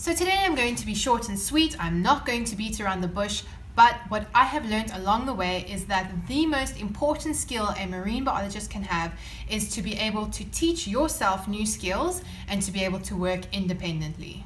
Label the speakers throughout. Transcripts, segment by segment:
Speaker 1: So today I'm going to be short and sweet. I'm not going to beat around the bush, but what I have learned along the way is that the most important skill a marine biologist can have is to be able to teach yourself new skills and to be able to work independently.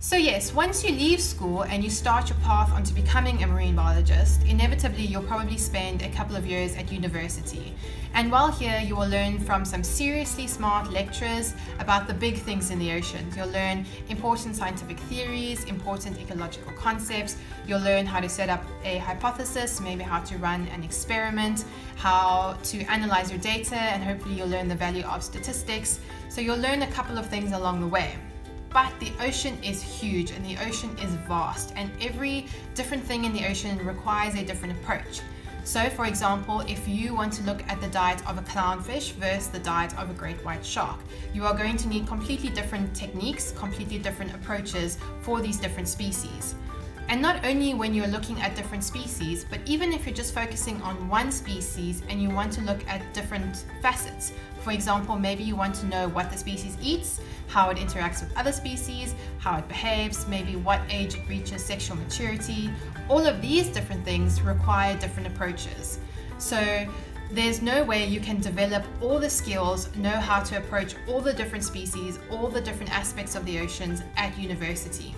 Speaker 1: So yes, once you leave school and you start your path onto becoming a marine biologist, inevitably you'll probably spend a couple of years at university. And while here, you will learn from some seriously smart lecturers about the big things in the oceans. You'll learn important scientific theories, important ecological concepts. You'll learn how to set up a hypothesis, maybe how to run an experiment, how to analyze your data, and hopefully you'll learn the value of statistics. So you'll learn a couple of things along the way. But the ocean is huge and the ocean is vast, and every different thing in the ocean requires a different approach. So, for example, if you want to look at the diet of a clownfish versus the diet of a great white shark, you are going to need completely different techniques, completely different approaches for these different species. And not only when you're looking at different species, but even if you're just focusing on one species and you want to look at different facets. For example, maybe you want to know what the species eats, how it interacts with other species, how it behaves, maybe what age it reaches sexual maturity. All of these different things require different approaches. So there's no way you can develop all the skills, know how to approach all the different species, all the different aspects of the oceans at university.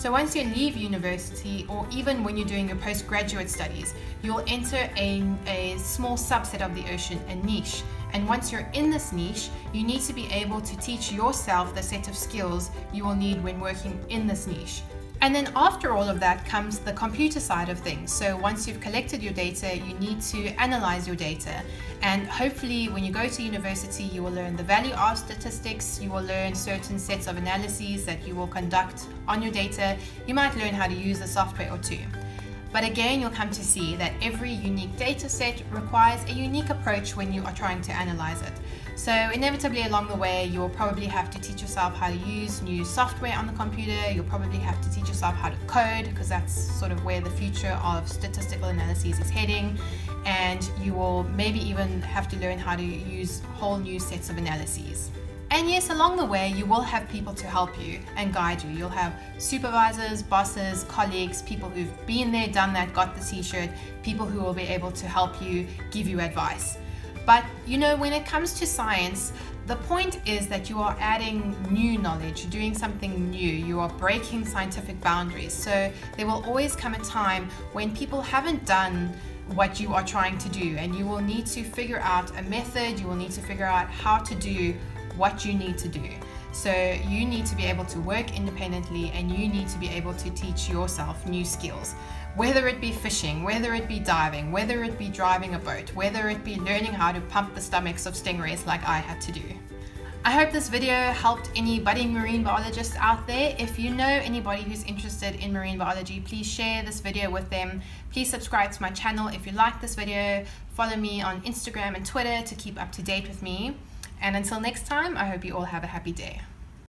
Speaker 1: So once you leave university, or even when you're doing your postgraduate studies, you'll enter a, a small subset of the ocean, a niche. And once you're in this niche, you need to be able to teach yourself the set of skills you will need when working in this niche. And then after all of that comes the computer side of things. So once you've collected your data, you need to analyze your data. And hopefully when you go to university, you will learn the value of statistics, you will learn certain sets of analyses that you will conduct on your data. You might learn how to use a software or two. But again, you'll come to see that every unique data set requires a unique approach when you are trying to analyze it. So inevitably along the way, you'll probably have to teach yourself how to use new software on the computer. You'll probably have to teach yourself how to code because that's sort of where the future of statistical analyses is heading. And you will maybe even have to learn how to use whole new sets of analyses. And yes, along the way, you will have people to help you and guide you. You'll have supervisors, bosses, colleagues, people who've been there, done that, got the t shirt, people who will be able to help you, give you advice. But you know, when it comes to science, the point is that you are adding new knowledge, you're doing something new, you are breaking scientific boundaries. So there will always come a time when people haven't done what you are trying to do, and you will need to figure out a method, you will need to figure out how to do what you need to do. So you need to be able to work independently and you need to be able to teach yourself new skills. Whether it be fishing, whether it be diving, whether it be driving a boat, whether it be learning how to pump the stomachs of stingrays like I had to do. I hope this video helped any budding marine biologists out there. If you know anybody who's interested in marine biology, please share this video with them. Please subscribe to my channel if you like this video. Follow me on Instagram and Twitter to keep up to date with me. And until next time, I hope you all have a happy day.